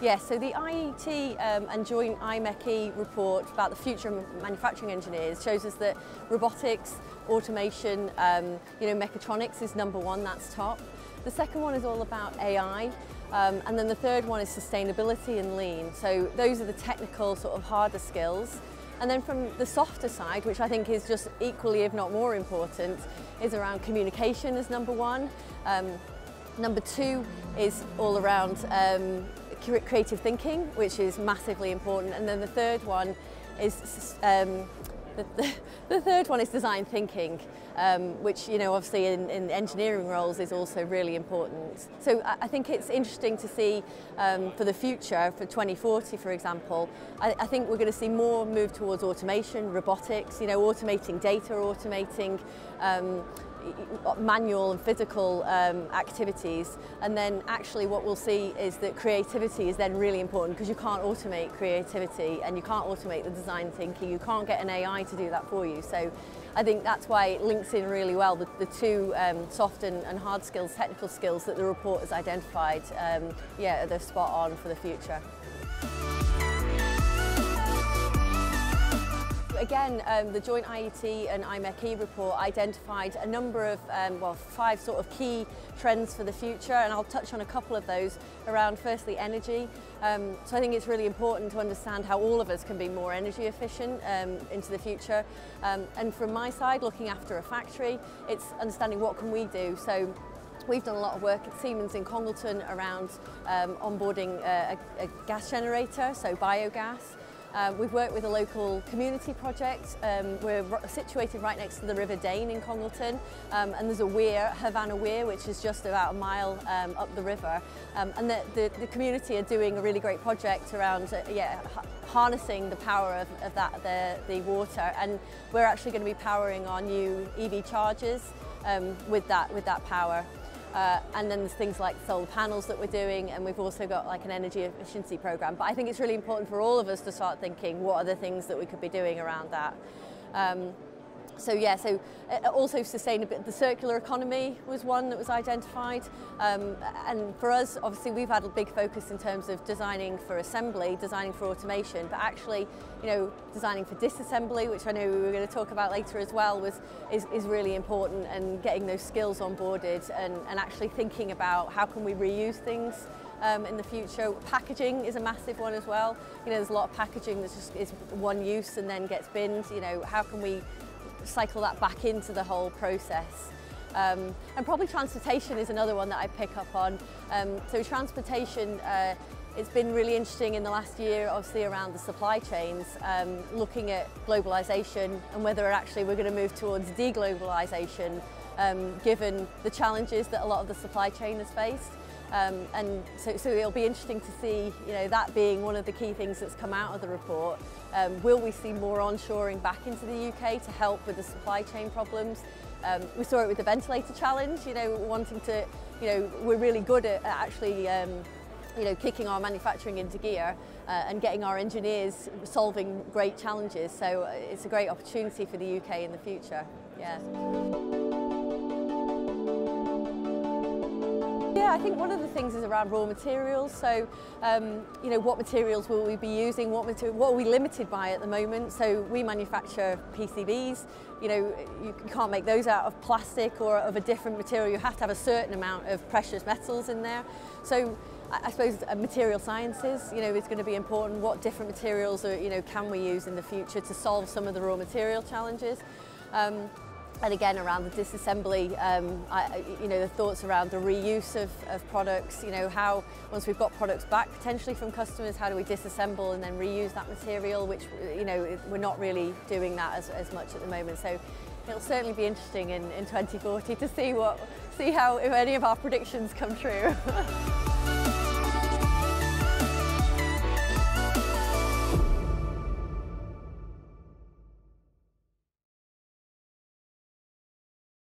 Yes, so the IET um, and joint IMechE report about the future of manufacturing engineers shows us that robotics, automation, um, you know, mechatronics is number one, that's top. The second one is all about AI, um, and then the third one is sustainability and lean. So those are the technical sort of harder skills. And then from the softer side, which I think is just equally, if not more important, is around communication as number one. Um, number two is all around um, creative thinking, which is massively important. And then the third one is um, the, the, the third one is design thinking, um, which you know obviously in, in engineering roles is also really important. So I, I think it's interesting to see um, for the future, for 2040 for example, I, I think we're going to see more move towards automation, robotics, you know, automating data, automating um, manual and physical um, activities. And then actually what we'll see is that creativity is then really important because you can't automate creativity and you can't automate the design thinking. You can't get an AI to do that for you. So I think that's why it links in really well, the, the two um, soft and, and hard skills, technical skills that the report has identified. Um, yeah, they're spot on for the future. Again, um, the joint IET and IMechE report identified a number of, um, well, five sort of key trends for the future, and I'll touch on a couple of those around firstly energy. Um, so I think it's really important to understand how all of us can be more energy efficient um, into the future. Um, and from my side, looking after a factory, it's understanding what can we do. So We've done a lot of work at Siemens in Congleton around um, onboarding a, a, gas generator, so biogas. Um, we've worked with a local community project. Um, we're situated right next to the River Dane in Congleton um, and there's a weir, Havana Weir, which is just about a mile um, up the river. Um, and the, the, the community are doing a really great project around uh, yeah, harnessing the power of, of that, the, the water. And we're actually going to be powering our new EV chargers um, with, that, with that power. Uh, and then there's things like solar panels that we're doing and we've also got like an energy efficiency program. But I think it's really important for all of us to start thinking what are the things that we could be doing around that. Um, so yeah, so uh, also sustainability, the circular economy was one that was identified. Um, and for us, obviously we've had a big focus in terms of designing for assembly, designing for automation, but actually, you know, designing for disassembly, which I know we were going to talk about later as well, was is, is really important and getting those skills onboarded and, and actually thinking about how can we reuse things um, in the future. Packaging is a massive one as well. You know, there's a lot of packaging that just is one use and then gets binned. You know, how can we cycle that back into the whole process. Um, and probably transportation is another one that I pick up on. Um, so transportation, uh, it's been really interesting in the last year, obviously around the supply chains, um, looking at globalisation and whether actually we're going to move towards deglobalisation, um, given the challenges that a lot of the supply chain has faced. Um, and so, so it'll be interesting to see, you know, that being one of the key things that's come out of the report. Um, will we see more onshoring back into the UK to help with the supply chain problems? Um, we saw it with the ventilator challenge, you know, wanting to, you know, we're really good at, at actually um, you know, kicking our manufacturing into gear uh, and getting our engineers solving great challenges. So uh, it's a great opportunity for the UK in the future. Yeah. Yeah, I think one of the things is around raw materials. So, um, you know, what materials will we be using? What, what are we limited by at the moment? So we manufacture PCBs. You know, you can't make those out of plastic or of a different material. You have to have a certain amount of precious metals in there. So I suppose uh, material sciences, you know, is going to be important. What different materials, are, you know, can we use in the future to solve some of the raw material challenges? Um, and again around the disassembly, um, I, you know, the thoughts around the reuse of, of products, you know, how once we've got products back potentially from customers, how do we disassemble and then reuse that material, which, you know, we're not really doing that as, as much at the moment. So it'll certainly be interesting in, in 2040 to see what, see how, if any of our predictions come true.